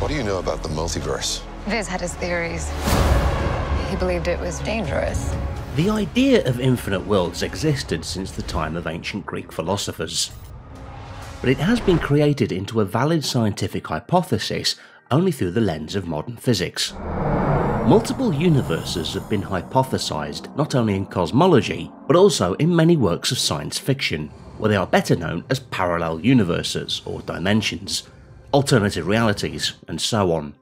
What do you know about the multiverse? Viz had his theories. He believed it was dangerous. The idea of infinite worlds existed since the time of ancient Greek philosophers. But it has been created into a valid scientific hypothesis only through the lens of modern physics. Multiple universes have been hypothesized not only in cosmology, but also in many works of science fiction, where they are better known as parallel universes or dimensions, alternative realities, and so on.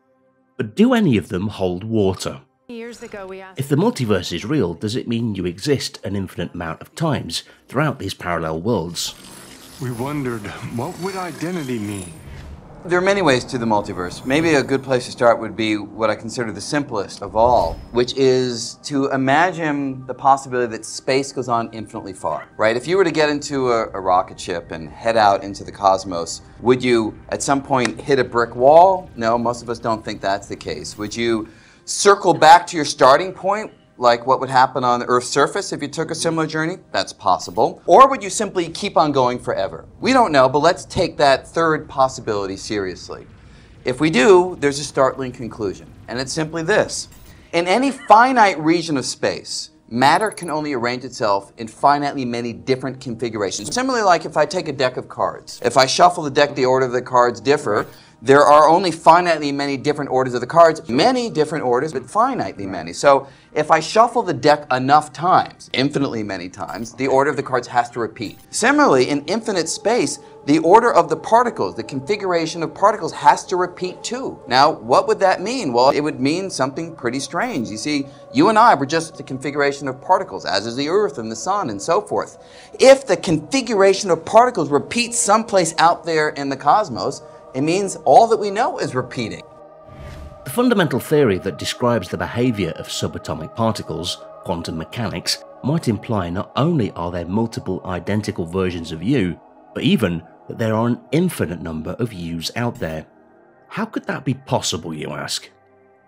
But do any of them hold water? Years ago, we asked. If the multiverse is real, does it mean you exist an infinite amount of times throughout these parallel worlds? We wondered, what would identity mean? There are many ways to the multiverse. Maybe a good place to start would be what I consider the simplest of all, which is to imagine the possibility that space goes on infinitely far, right? If you were to get into a, a rocket ship and head out into the cosmos, would you at some point hit a brick wall? No, most of us don't think that's the case. Would you circle back to your starting point like what would happen on the Earth's surface if you took a similar journey? That's possible. Or would you simply keep on going forever? We don't know, but let's take that third possibility seriously. If we do, there's a startling conclusion, and it's simply this. In any finite region of space, matter can only arrange itself in finitely many different configurations. Similarly, like if I take a deck of cards. If I shuffle the deck, the order of the cards differ. There are only finitely many different orders of the cards, many different orders, but finitely many. So if I shuffle the deck enough times, infinitely many times, the order of the cards has to repeat. Similarly, in infinite space, the order of the particles, the configuration of particles has to repeat too. Now, what would that mean? Well, it would mean something pretty strange. You see, you and I were just the configuration of particles, as is the Earth and the Sun and so forth. If the configuration of particles repeats someplace out there in the cosmos, it means all that we know is repeating. The fundamental theory that describes the behaviour of subatomic particles, quantum mechanics, might imply not only are there multiple identical versions of you, but even that there are an infinite number of yous out there. How could that be possible, you ask?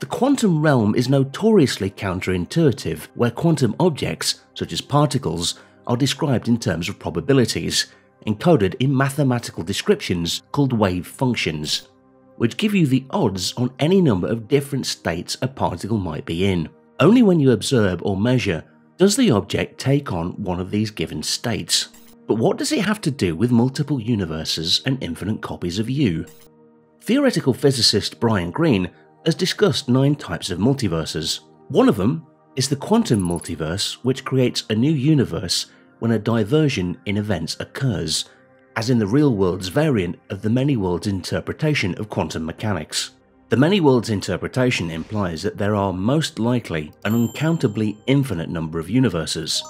The quantum realm is notoriously counterintuitive, where quantum objects, such as particles, are described in terms of probabilities, encoded in mathematical descriptions called wave functions, which give you the odds on any number of different states a particle might be in. Only when you observe or measure does the object take on one of these given states. But what does it have to do with multiple universes and infinite copies of you? Theoretical physicist Brian Greene has discussed nine types of multiverses. One of them is the quantum multiverse, which creates a new universe when a diversion in events occurs, as in the real world's variant of the many worlds interpretation of quantum mechanics. The many worlds interpretation implies that there are most likely an uncountably infinite number of universes.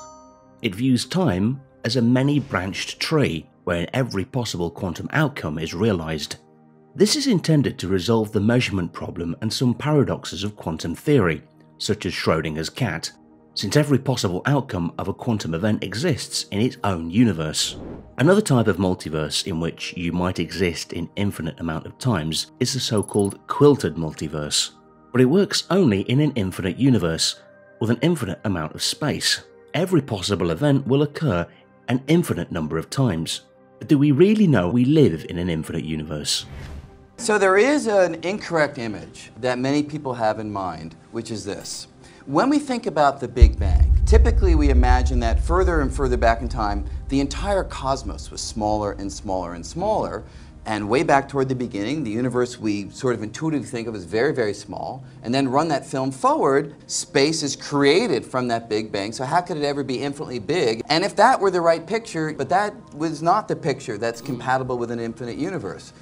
It views time as a many branched tree where every possible quantum outcome is realized. This is intended to resolve the measurement problem and some paradoxes of quantum theory, such as Schrodinger's cat, since every possible outcome of a quantum event exists in its own universe. Another type of multiverse in which you might exist in infinite amount of times is the so-called quilted multiverse, but it works only in an infinite universe with an infinite amount of space. Every possible event will occur an infinite number of times. But do we really know we live in an infinite universe? So there is an incorrect image that many people have in mind, which is this. When we think about the Big Bang, typically we imagine that further and further back in time, the entire cosmos was smaller and smaller and smaller. And way back toward the beginning, the universe we sort of intuitively think of as very, very small. And then run that film forward, space is created from that Big Bang. So how could it ever be infinitely big? And if that were the right picture, but that was not the picture that's compatible with an infinite universe.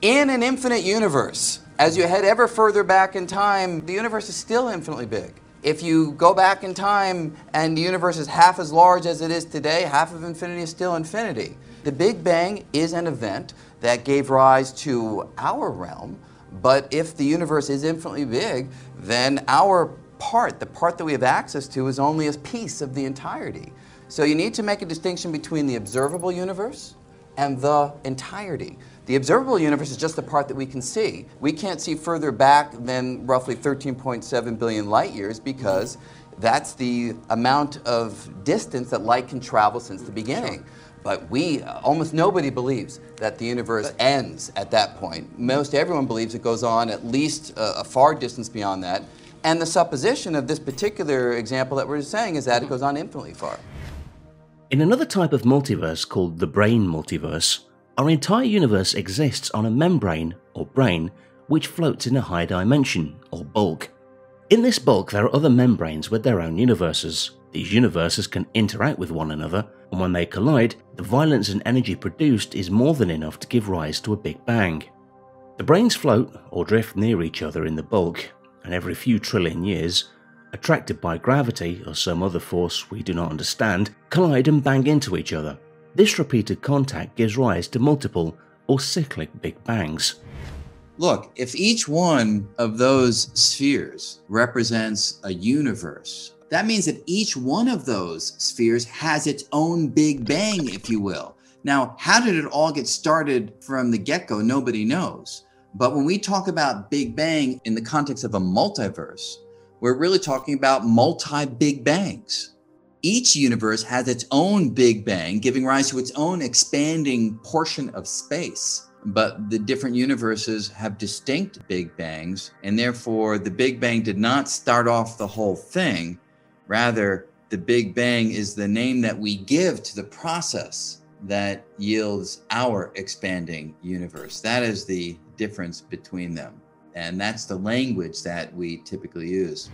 In an infinite universe, as you head ever further back in time, the universe is still infinitely big. If you go back in time and the universe is half as large as it is today, half of infinity is still infinity. The Big Bang is an event that gave rise to our realm, but if the universe is infinitely big, then our part, the part that we have access to, is only a piece of the entirety. So you need to make a distinction between the observable universe and the entirety. The observable universe is just the part that we can see. We can't see further back than roughly 13.7 billion light years because that's the amount of distance that light can travel since the beginning. Sure. But we, almost nobody believes that the universe ends at that point. Most everyone believes it goes on at least a, a far distance beyond that. And the supposition of this particular example that we're saying is that it mm-hmm. goes on infinitely far. In another type of multiverse called the brane multiverse, our entire universe exists on a membrane, or brane, which floats in a high dimension, or bulk. In this bulk, there are other membranes with their own universes. These universes can interact with one another, and when they collide, the violence and energy produced is more than enough to give rise to a Big Bang. The branes float or drift near each other in the bulk, and every few trillion years, attracted by gravity or some other force we do not understand, collide and bang into each other. This repeated contact gives rise to multiple or cyclic Big Bangs. Look, if each one of those spheres represents a universe, that means that each one of those spheres has its own Big Bang, if you will. Now, how did it all get started from the get go? Nobody knows. But when we talk about Big Bang in the context of a multiverse, we're really talking about multi Big Bangs. Each universe has its own Big Bang, giving rise to its own expanding portion of space but the different universes have distinct Big Bangs, and therefore the Big Bang did not start off the whole thing. Rather, the Big Bang is the name that we give to the process that yields our expanding universe. That is the difference between them. And that's the language that we typically use.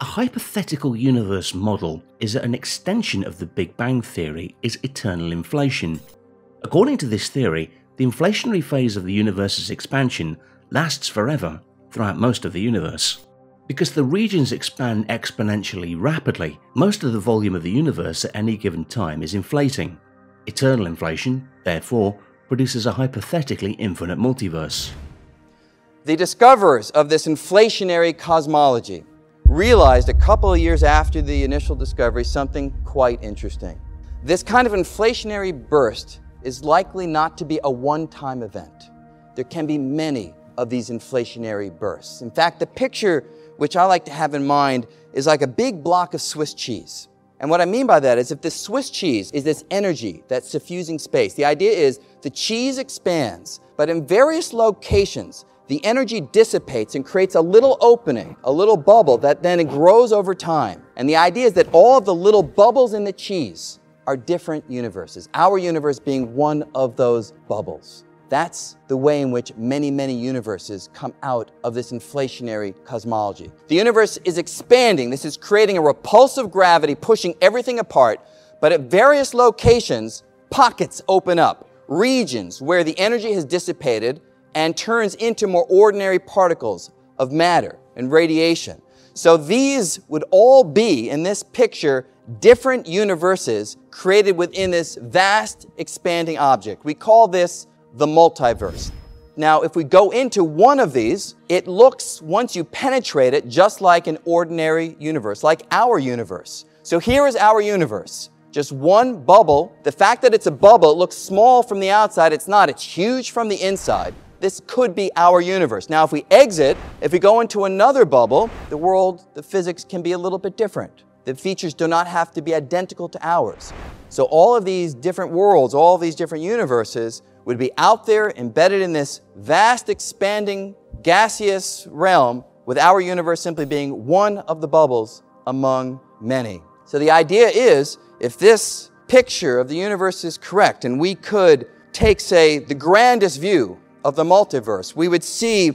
A hypothetical universe model is that an extension of the Big Bang theory is eternal inflation. According to this theory, the inflationary phase of the universe's expansion lasts forever throughout most of the universe. Because the regions expand exponentially rapidly, most of the volume of the universe at any given time is inflating. Eternal inflation, therefore, produces a hypothetically infinite multiverse. The discoverers of this inflationary cosmology realized a couple of years after the initial discovery something quite interesting. This kind of inflationary burst is likely not to be a one time event. There can be many of these inflationary bursts. In fact, the picture which I like to have in mind is like a big block of Swiss cheese. And what I mean by that is if this Swiss cheese is this energy that's suffusing space, the idea is the cheese expands, but in various locations, the energy dissipates and creates a little opening, a little bubble that then grows over time. And the idea is that all of the little bubbles in the cheese are different universes, our universe being one of those bubbles. That's the way in which many, many universes come out of this inflationary cosmology. The universe is expanding. This is creating a repulsive gravity, pushing everything apart. But at various locations, pockets open up, regions where the energy has dissipated and turns into more ordinary particles of matter and radiation. So these would all be, in this picture, different universes created within this vast expanding object. We call this the multiverse. Now, if we go into one of these, it looks, once you penetrate it, just like an ordinary universe, like our universe. So here is our universe. Just one bubble. The fact that it's a bubble, it looks small from the outside. It's not. It's huge from the inside. This could be our universe. Now, if we exit, if we go into another bubble, the world, the physics can be a little bit different. The features do not have to be identical to ours. So all of these different worlds, all these different universes would be out there embedded in this vast expanding gaseous realm with our universe simply being one of the bubbles among many. So the idea is if this picture of the universe is correct and we could take, say, the grandest view of the multiverse, we would see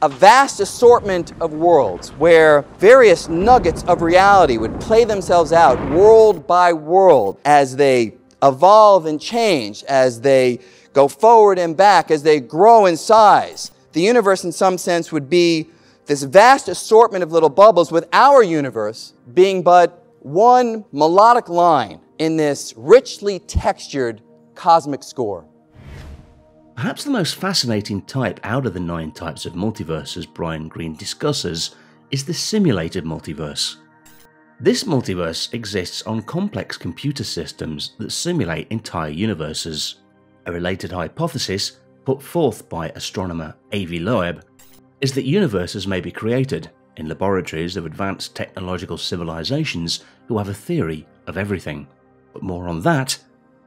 a vast assortment of worlds where various nuggets of reality would play themselves out world by world as they evolve and change, as they go forward and back, as they grow in size. The universe, in some sense, would be this vast assortment of little bubbles, with our universe being but one melodic line in this richly textured cosmic score. Perhaps the most fascinating type out of the nine types of multiverses Brian Greene discusses is the simulated multiverse. This multiverse exists on complex computer systems that simulate entire universes. A related hypothesis, put forth by astronomer Avi Loeb, is that universes may be created in laboratories of advanced technological civilizations who have a theory of everything. But more on that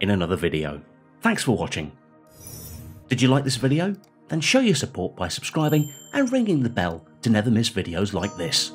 in another video. Thanks for watching. Did you like this video? Then show your support by subscribing and ringing the bell to never miss videos like this.